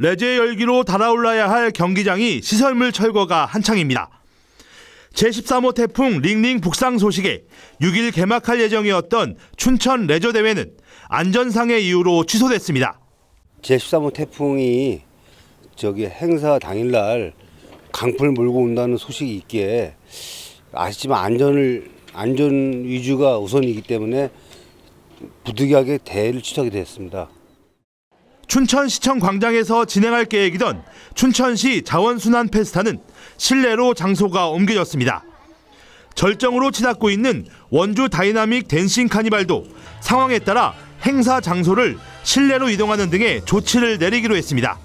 레제 열기로 달아올라야 할 경기장이 시설물 철거가 한창입니다. 제13호 태풍 링링 북상 소식에 6일 개막할 예정이었던 춘천 레저 대회는 안전상의 이유로 취소됐습니다. 제13호 태풍이 저기 행사 당일날 강풍을 몰고 온다는 소식이 있기에 아시지만 안전을 안전 위주가 우선이기 때문에 부득이하게 대회를 취소하게 됐습니다. 춘천시청 광장에서 진행할 계획이던 춘천시 자원순환 페스타는 실내로 장소가 옮겨졌습니다. 절정으로 치닫고 있는 원주 다이나믹 댄싱 카니발도 상황에 따라 행사 장소를 실내로 이동하는 등의 조치를 내리기로 했습니다.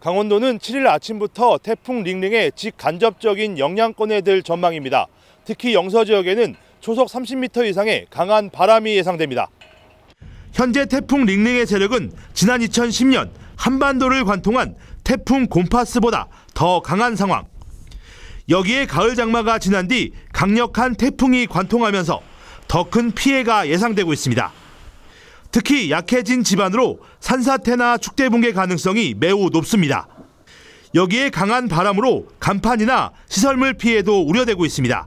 강원도는 7일 아침부터 태풍 링링의 직간접적인 영향권에 들 전망입니다. 특히 영서 지역에는 초속 30m 이상의 강한 바람이 예상됩니다. 현재 태풍 링링의 세력은 지난 2010년 한반도를 관통한 태풍 곰파스보다 더 강한 상황. 여기에 가을 장마가 지난 뒤 강력한 태풍이 관통하면서 더 큰 피해가 예상되고 있습니다. 특히 약해진 지반으로 산사태나 축대 붕괴 가능성이 매우 높습니다. 여기에 강한 바람으로 간판이나 시설물 피해도 우려되고 있습니다.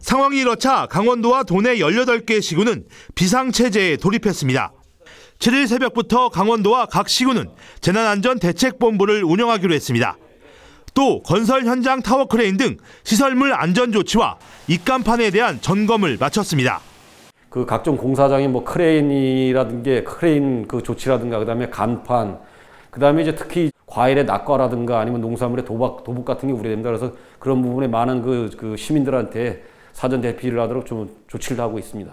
상황이 이렇자 강원도와 도내 18개 시군은 비상체제에 돌입했습니다. 7일 새벽부터 강원도와 각 시군은 재난안전대책본부를 운영하기로 했습니다. 또 건설 현장 타워 크레인 등 시설물 안전 조치와 입간판에 대한 점검을 마쳤습니다. 그 각종 공사장의 뭐 크레인이라든가 크레인 그 조치라든가 그다음에 간판 그다음에 이제 특히 과일의 낙과라든가 아니면 농산물의 도복 도복 같은 게 우려됩니다. 그래서 그런 부분에 많은 그, 그 시민들한테 사전 대피를 하도록 좀 조치를 하고 있습니다.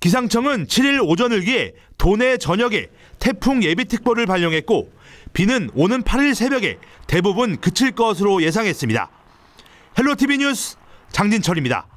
기상청은 7일 오전을 기해 도내 전역에 태풍 예비특보를 발령했고 비는 오는 8일 새벽에 대부분 그칠 것으로 예상했습니다. 헬로티비 뉴스 장진철입니다.